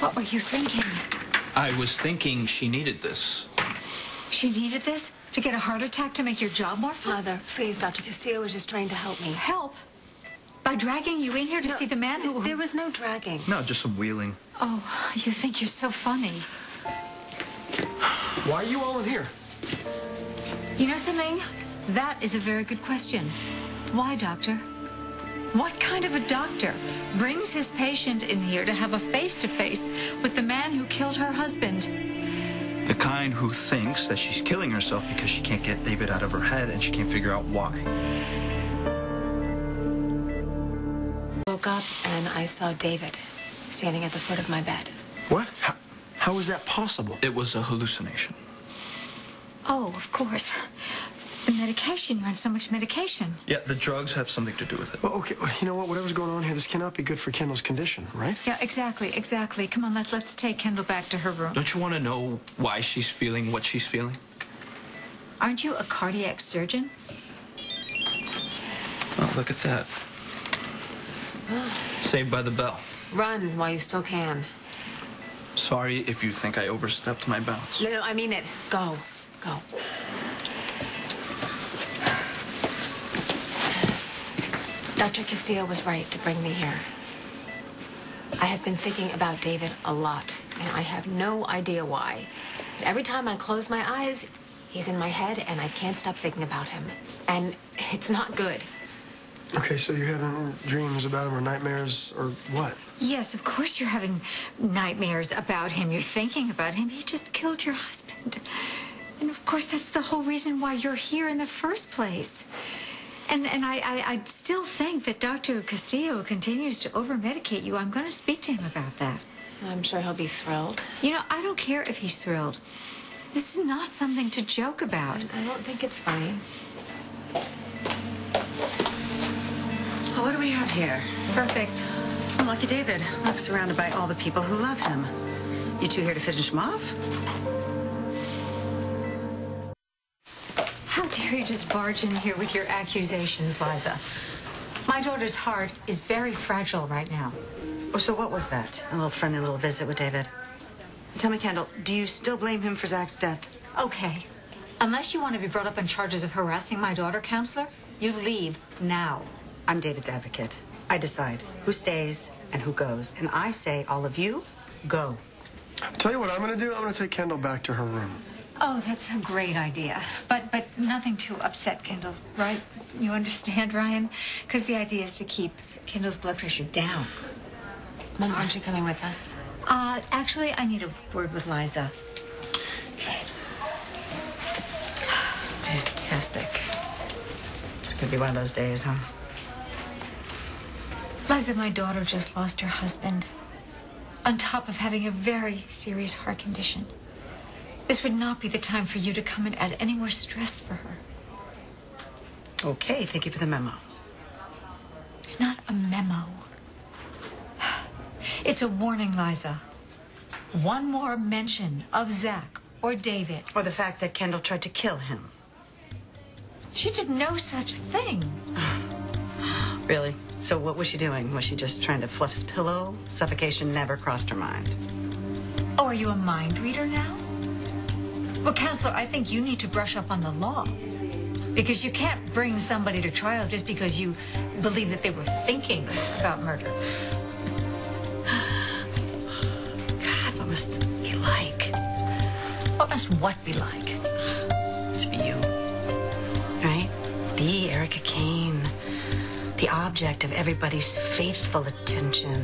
What were you thinking? I was thinking she needed this. She needed this to get a heart attack to make your job more fun? Mother, please, Dr. Castillo was just trying to help me. Help? By dragging you in here to No, see the man who... There was no dragging. No, just some wheeling. Oh, you think you're so funny. Why are you all in here? You know something? That is a very good question. Why, doctor? What kind of a doctor brings his patient in here to have a face-to-face with the man who killed her husband? The kind who thinks that she's killing herself because she can't get David out of her head and she can't figure out why. Woke up and I saw David standing at the foot of my bed. What? How, how is that possible? It was a hallucination. Oh, of course. The medication. You're on so much medication. Yeah, the drugs have something to do with it. Well, okay, well, you know what? Whatever's going on here, this cannot be good for Kendall's condition, right? Yeah, exactly, exactly. Come on, let's let's take Kendall back to her room. Don't you want to know why she's feeling what she's feeling? Aren't you a cardiac surgeon? Oh, look at that. Saved by the bell. Run while you still can. Sorry if you think I overstepped my bounds. No, no, I mean it. Go. Go. Dr. Castillo was right to bring me here. I have been thinking about David a lot, and I have no idea why. But every time I close my eyes, he's in my head, and I can't stop thinking about him. And it's not good. Okay, so you're having dreams about him or nightmares or what? Yes, of course you're having nightmares about him. You're thinking about him. He just killed your husband. And of course, that's the whole reason why you're here in the first place. And and I, I, I still think that Dr. Castillo continues to over-medicate you. I'm going to speak to him about that. I'm sure he'll be thrilled. You know, I don't care if he's thrilled. This is not something to joke about. I don't think it's funny. Well, what do we have here? Perfect. Well, Lucky David. Look, surrounded by all the people who love him. You two here to finish him off? Dare you just barge in here with your accusations, Liza? My daughter's heart is very fragile right now. Oh, so what was that? A little friendly little visit with David? Tell me, Kendall, do you still blame him for Zach's death? Okay. Unless you want to be brought up on charges of harassing my daughter, counselor, you leave now. I'm David's advocate. I decide who stays and who goes. And I say, all of you, go. Tell you what I'm going to do. I'm going to take Kendall back to her room. Oh, that's a great idea. But but nothing to upset Kendall, right? You understand, Ryan? Because the idea is to keep Kendall's blood pressure down. Mom, aren't you coming with us? Uh, actually, I need a word with Liza. Okay. Fantastic. It's gonna be one of those days, huh? Liza, my daughter just lost her husband. On top of having a very serious heart condition. This would not be the time for you to come and add any more stress for her. Okay, thank you for the memo. It's not a memo. It's a warning, Liza. One more mention of Zach or David. Or the fact that Kendall tried to kill him. She did no such thing. Really? So what was she doing? Was she just trying to fluff his pillow? Suffocation never crossed her mind. Oh, are you a mind reader now? Well, counselor, I think you need to brush up on the law. Because you can't bring somebody to trial just because you believe that they were thinking about murder. God, what must be like What must what be like? to be you? Right? Be Erica Kane. The object of everybody's faithful attention.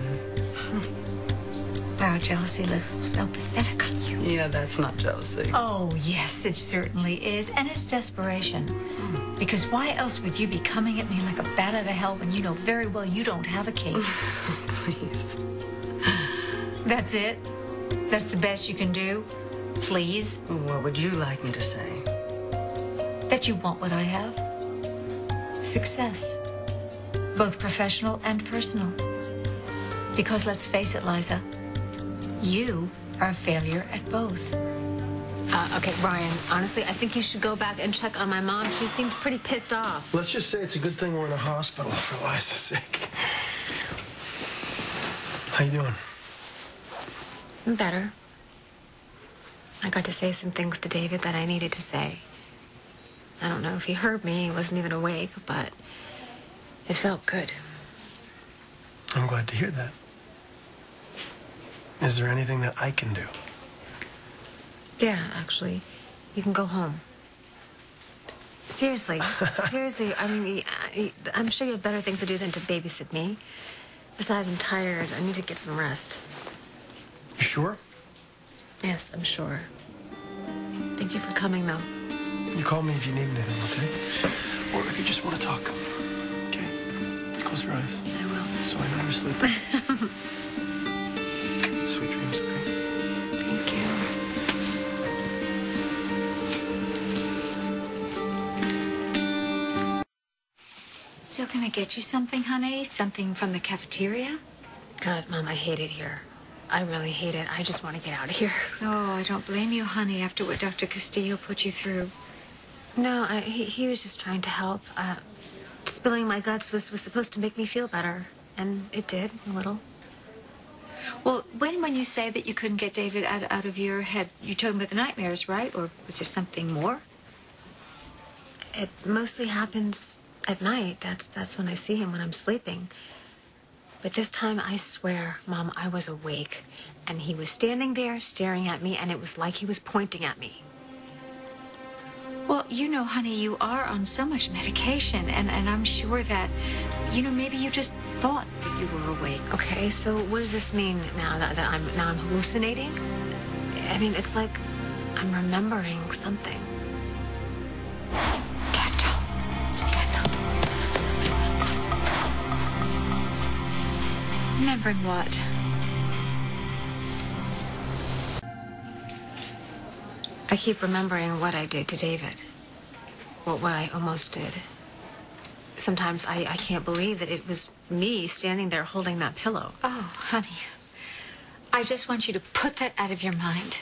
Wow, jealousy looks so pathetic on you. Yeah, that's not jealousy. Oh, yes, it certainly is. And it's desperation. Hmm. Because why else would you be coming at me like a bat out of hell when you know very well you don't have a case? Please. That's it? That's the best you can do? Please? What would you like me to say? That you want what I have? Success. Both professional and personal. Because let's face it, Liza, you are a failure at both. Uh, okay, Ryan, honestly, I think you should go back and check on my mom. She seemed pretty pissed off. Let's just say it's a good thing we're in a hospital for Liza's sake. How you doing? I'm better. I got to say some things to David that I needed to say. I don't know if he heard me, he wasn't even awake, but it felt good. I'm glad to hear that. Is there anything that I can do? Yeah, actually, you can go home. Seriously, seriously, I mean, I- I'm sure you have better things to do than to babysit me. Besides, I'm tired. I need to get some rest. You sure? Yes, I'm sure. Thank you for coming, though. You call me if you need anything, okay? Or if you just want to talk. Okay? Close your eyes. I will. So I know you're sleeping. Can I get you something, honey? Something from the cafeteria? God, Mom, I hate it here. I really hate it. I just want to get out of here. Oh, I don't blame you, honey, after what Dr. Castillo put you through. No, I, he, he was just trying to help. Uh, spilling my guts was, was supposed to make me feel better, and it did, a little. Well, when when you say that you couldn't get David out, out of your head, you're talking about the nightmares, right? Or was there something more? It mostly happens at night. That's that's when I see him when I'm sleeping. But this time, I swear, Mom, I was awake, and he was standing there staring at me, and it was like he was pointing at me. Well, you know, honey, you are on so much medication, and, and I'm sure that, you know, maybe you just thought that you were awake. Okay, so what does this mean now that, that I'm now I'm hallucinating? I mean, it's like I'm remembering something. What? I keep remembering what I did to David. What, what I almost did. Sometimes I, I can't believe that it was me standing there holding that pillow. Oh, honey. I just want you to put that out of your mind.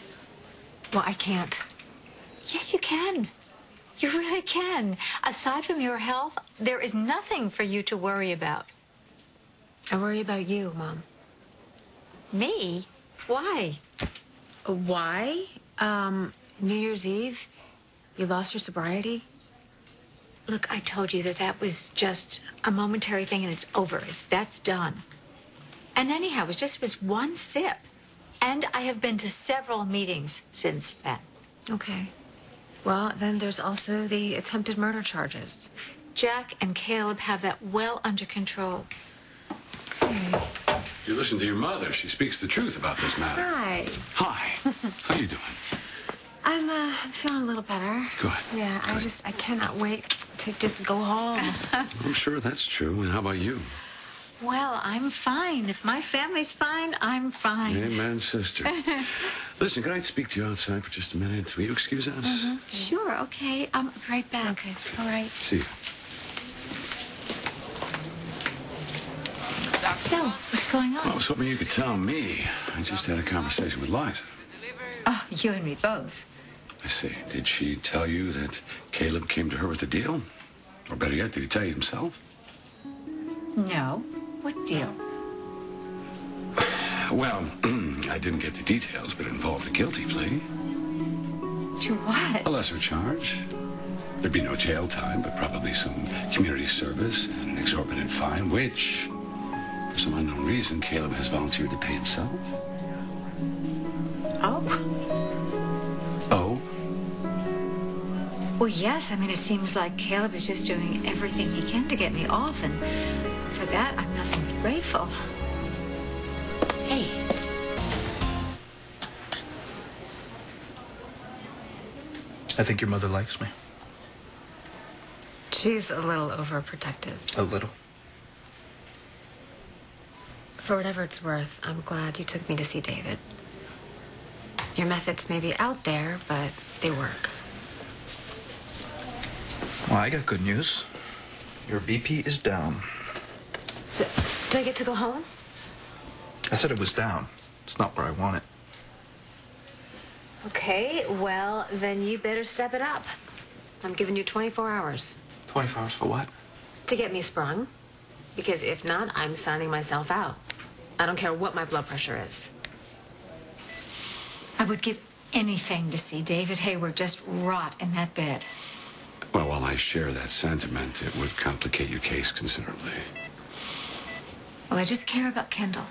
Well, I can't. Yes, you can. You really can. Aside from your health, there is nothing for you to worry about. I worry about you, Mom. Me? Why? Why? Um, New Year's Eve, you lost your sobriety? Look, I told you that that was just a momentary thing and it's over. It's that's done. And anyhow, it was just was one sip. And I have been to several meetings since then. Okay. Well, then there's also the attempted murder charges. Jack and Caleb have that well under control. You listen to your mother. She speaks the truth about this matter. Hi. Hi. How are you doing? I'm uh, feeling a little better. Good. Yeah, I just I cannot wait to just go home. I'm sure that's true. And how about you? Well, I'm fine. If my family's fine, I'm fine. Amen, sister. Listen, can I speak to you outside for just a minute? Will you excuse us? Sure, okay. I'm right back. okay. All right. See you. So, what's going Well, I on? was hoping you could tell me. I just had a conversation with Liza. Oh, you and me both. I see. Did she tell you that Caleb came to her with a deal? Or better yet, did he tell you himself? No. What deal? Well, I didn't get the details, but it involved a guilty plea. To what? A lesser charge. There'd be no jail time, but probably some community service and an exorbitant fine, which, for some unknown reason, Caleb has volunteered to pay himself. Oh. Oh? Well, yes. I mean, it seems like Caleb is just doing everything he can to get me off, and for that, I'm nothing but grateful. Hey. I think your mother likes me. She's a little overprotective. A little. For whatever it's worth, I'm glad you took me to see David. Your methods may be out there, but they work. Well, I got good news. Your BP is down. So, do I get to go home? I said it was down. It's not where I want it. Okay, well, then you better step it up. I'm giving you 24 hours 24 hours for what? to get me sprung. Because if not, I'm signing myself out. I don't care what my blood pressure is. I would give anything to see David Hayward just rot in that bed. Well, while I share that sentiment, it would complicate your case considerably. Well, I just care about Kendall.